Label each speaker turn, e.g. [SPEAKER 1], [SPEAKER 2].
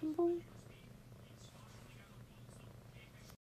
[SPEAKER 1] Dragon Ball.